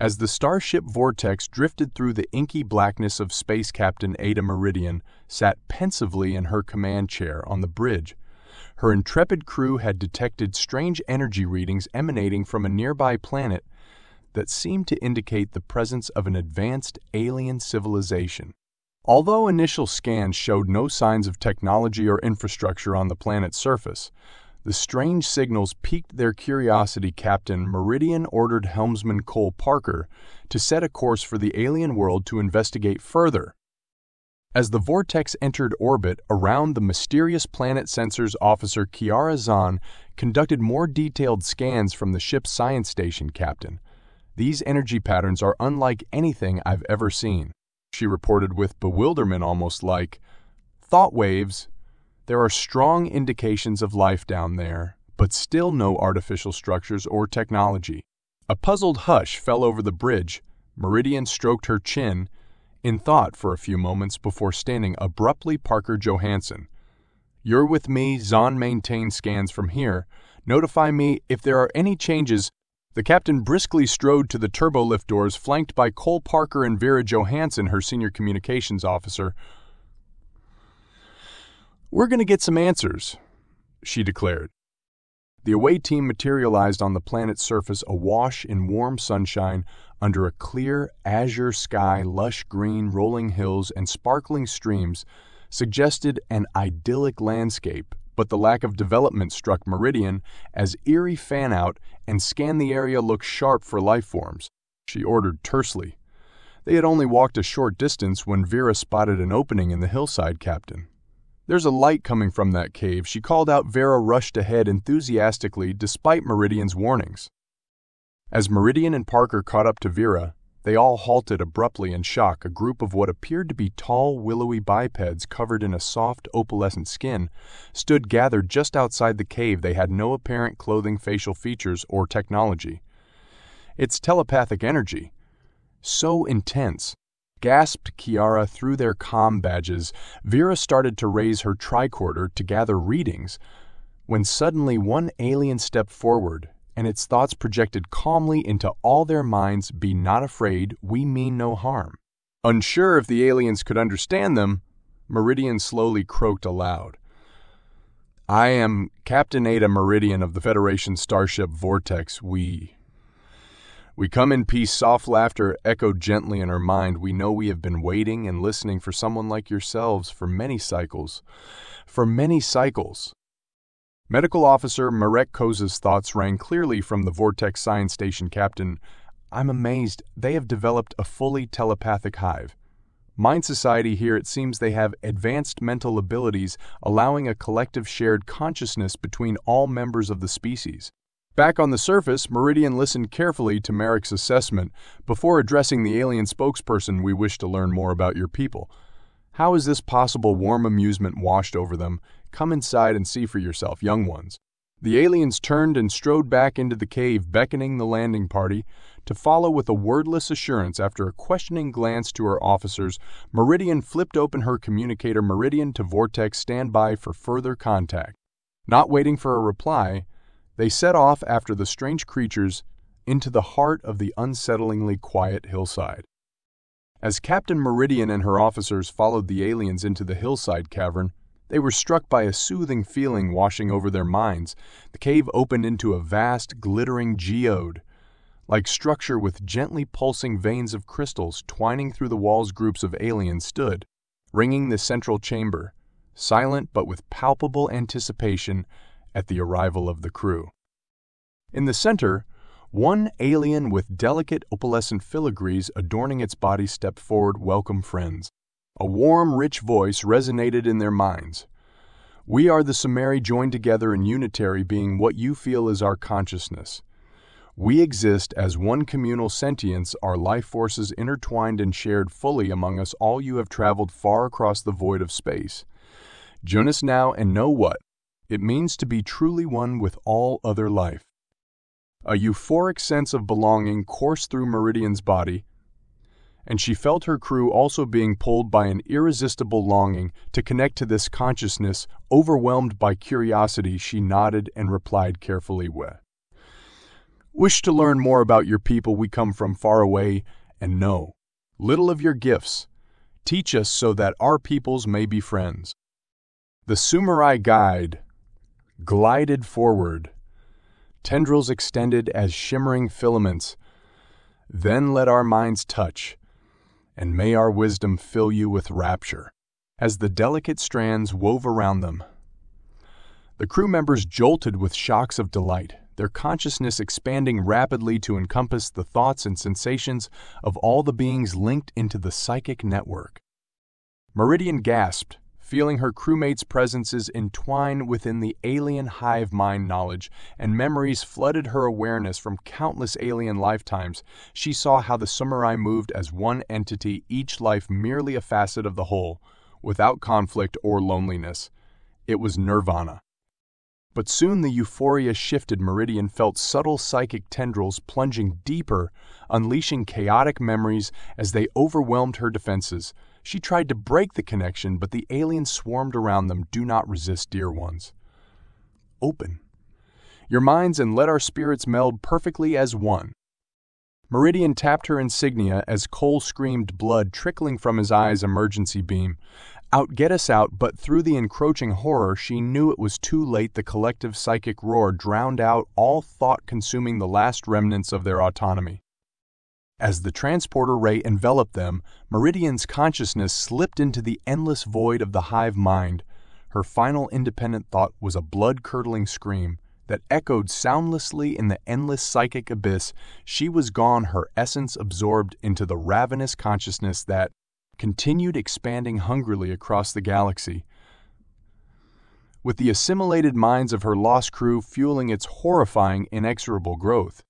As the starship Vortex drifted through the inky blackness of Space Captain Ada Meridian sat pensively in her command chair on the bridge. Her intrepid crew had detected strange energy readings emanating from a nearby planet that seemed to indicate the presence of an advanced alien civilization. Although initial scans showed no signs of technology or infrastructure on the planet's surface, the strange signals piqued their curiosity. Captain Meridian ordered helmsman Cole Parker to set a course for the alien world to investigate further. As the vortex entered orbit around the mysterious planet sensors officer Kiara Zahn conducted more detailed scans from the ship's science station captain. These energy patterns are unlike anything I've ever seen, she reported with bewilderment almost like, thought waves, there are strong indications of life down there, but still no artificial structures or technology. A puzzled hush fell over the bridge. Meridian stroked her chin, in thought for a few moments before standing abruptly Parker Johansson. You're with me, Zahn maintains scans from here. Notify me if there are any changes. The captain briskly strode to the turbolift doors, flanked by Cole Parker and Vera Johansson, her senior communications officer, we're going to get some answers, she declared. The away team materialized on the planet's surface awash in warm sunshine under a clear, azure sky, lush green, rolling hills, and sparkling streams suggested an idyllic landscape, but the lack of development struck Meridian as eerie fan out and scanned the area look sharp for life forms. She ordered tersely. They had only walked a short distance when Vera spotted an opening in the hillside captain. There's a light coming from that cave, she called out. Vera rushed ahead enthusiastically despite Meridian's warnings. As Meridian and Parker caught up to Vera, they all halted abruptly in shock. A group of what appeared to be tall, willowy bipeds covered in a soft, opalescent skin stood gathered just outside the cave. They had no apparent clothing, facial features, or technology. It's telepathic energy. So intense gasped Kiara through their com badges, Vera started to raise her tricorder to gather readings, when suddenly one alien stepped forward, and its thoughts projected calmly into all their minds Be not afraid, we mean no harm. Unsure if the aliens could understand them, Meridian slowly croaked aloud. I am Captain Ada Meridian of the Federation starship Vortex. We we come in peace, soft laughter echoed gently in her mind. We know we have been waiting and listening for someone like yourselves for many cycles. For many cycles. Medical Officer Marek Koza's thoughts rang clearly from the Vortex Science Station captain. I'm amazed. They have developed a fully telepathic hive. Mind Society here, it seems they have advanced mental abilities, allowing a collective shared consciousness between all members of the species. Back on the surface, Meridian listened carefully to Merrick's assessment before addressing the alien spokesperson we wish to learn more about your people. How is this possible warm amusement washed over them? Come inside and see for yourself, young ones. The aliens turned and strode back into the cave, beckoning the landing party to follow with a wordless assurance. After a questioning glance to her officers, Meridian flipped open her communicator Meridian to Vortex standby for further contact. Not waiting for a reply, they set off after the strange creatures into the heart of the unsettlingly quiet hillside. As Captain Meridian and her officers followed the aliens into the hillside cavern, they were struck by a soothing feeling washing over their minds. The cave opened into a vast, glittering geode, like structure with gently pulsing veins of crystals twining through the walls. Groups of aliens stood, ringing the central chamber, silent but with palpable anticipation at the arrival of the crew. In the center, one alien with delicate opalescent filigrees adorning its body stepped forward, welcome friends. A warm, rich voice resonated in their minds. We are the Sumeri joined together in unitary being what you feel is our consciousness. We exist as one communal sentience, our life forces intertwined and shared fully among us all you have traveled far across the void of space. Join us now and know what, it means to be truly one with all other life. A euphoric sense of belonging coursed through Meridian's body, and she felt her crew also being pulled by an irresistible longing to connect to this consciousness. Overwhelmed by curiosity, she nodded and replied carefully, "We, Wish to learn more about your people we come from far away and know little of your gifts. Teach us so that our peoples may be friends. The Sumerai guide glided forward, tendrils extended as shimmering filaments. Then let our minds touch, and may our wisdom fill you with rapture as the delicate strands wove around them. The crew members jolted with shocks of delight, their consciousness expanding rapidly to encompass the thoughts and sensations of all the beings linked into the psychic network. Meridian gasped, feeling her crewmates' presences entwine within the alien hive mind knowledge, and memories flooded her awareness from countless alien lifetimes. She saw how the Sumerai moved as one entity, each life merely a facet of the whole, without conflict or loneliness. It was nirvana. But soon the euphoria shifted. Meridian felt subtle psychic tendrils plunging deeper, unleashing chaotic memories as they overwhelmed her defenses. She tried to break the connection, but the aliens swarmed around them. Do not resist, dear ones. Open your minds and let our spirits meld perfectly as one. Meridian tapped her insignia as Cole screamed blood trickling from his eyes emergency beam. Out get us out, but through the encroaching horror she knew it was too late the collective psychic roar drowned out all thought consuming the last remnants of their autonomy. As the transporter ray enveloped them, Meridian's consciousness slipped into the endless void of the hive mind. Her final independent thought was a blood-curdling scream that echoed soundlessly in the endless psychic abyss, she was gone, her essence absorbed into the ravenous consciousness that continued expanding hungrily across the galaxy. With the assimilated minds of her lost crew fueling its horrifying, inexorable growth.